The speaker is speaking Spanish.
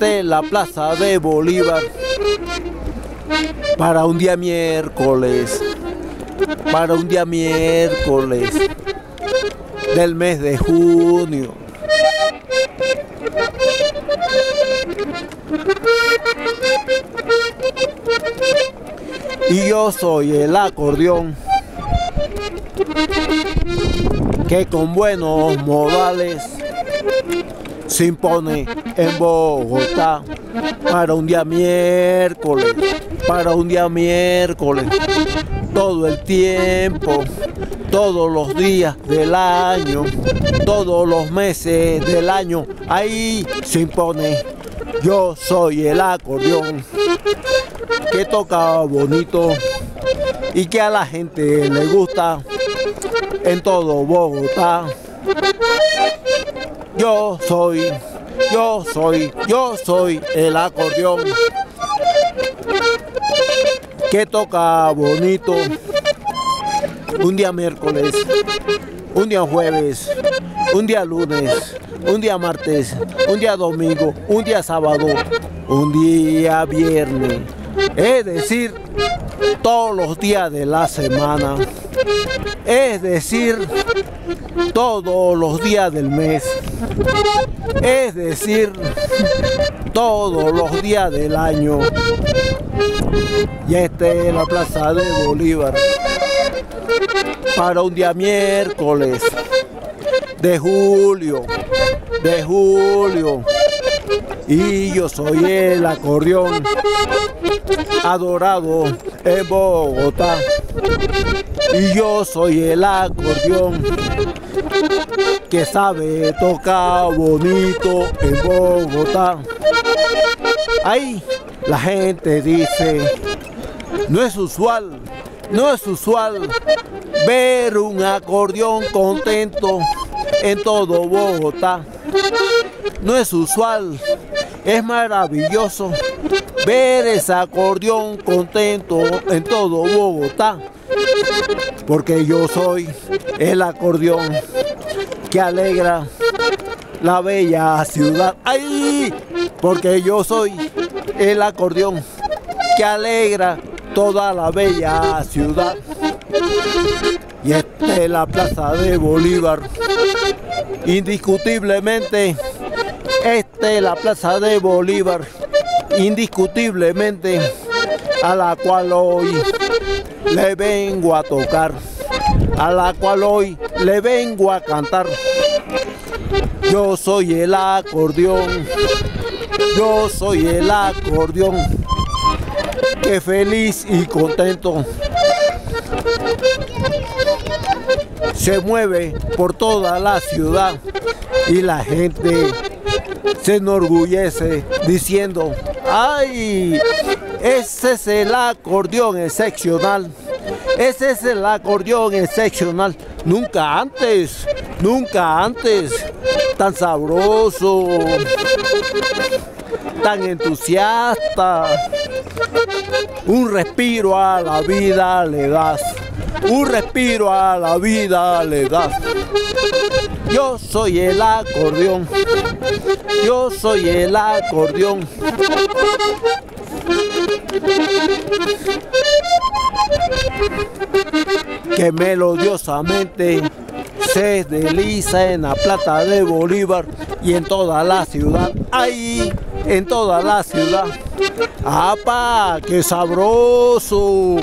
la plaza de Bolívar para un día miércoles, para un día miércoles del mes de junio. Y yo soy el acordeón que con buenos modales se impone en Bogotá para un día miércoles, para un día miércoles, todo el tiempo, todos los días del año, todos los meses del año, ahí se impone. Yo soy el acordeón que toca bonito y que a la gente le gusta en todo Bogotá. Yo soy, yo soy, yo soy el acordeón que toca bonito. Un día miércoles, un día jueves, un día lunes, un día martes, un día domingo, un día sábado, un día viernes. Es decir, todos los días de la semana. Es decir, todos los días del mes. Es decir, todos los días del año. Y esta es la plaza de Bolívar. Para un día miércoles de julio, de julio. Y yo soy el acordeón adorado en Bogotá. Y yo soy el acordeón que sabe tocar bonito en Bogotá. Ahí la gente dice, no es usual, no es usual ver un acordeón contento en todo Bogotá. No es usual, es maravilloso ver ese acordeón contento en todo Bogotá. Porque yo soy el acordeón que alegra la bella ciudad. ¡Ay! Porque yo soy el acordeón que alegra toda la bella ciudad. Y esta es la plaza de Bolívar. Indiscutiblemente, esta es la plaza de Bolívar. Indiscutiblemente, a la cual hoy le vengo a tocar, a la cual hoy le vengo a cantar. Yo soy el acordeón, yo soy el acordeón, que feliz y contento se mueve por toda la ciudad y la gente se enorgullece diciendo, ¡ay! Ese es el acordeón excepcional. Ese es el acordeón excepcional. Nunca antes, nunca antes. Tan sabroso, tan entusiasta. Un respiro a la vida le das. Un respiro a la vida le das. Yo soy el acordeón. Yo soy el acordeón. Que melodiosamente se desliza en la plata de Bolívar y en toda la ciudad. Ahí, en toda la ciudad. ¡Apa! ¡Qué sabroso!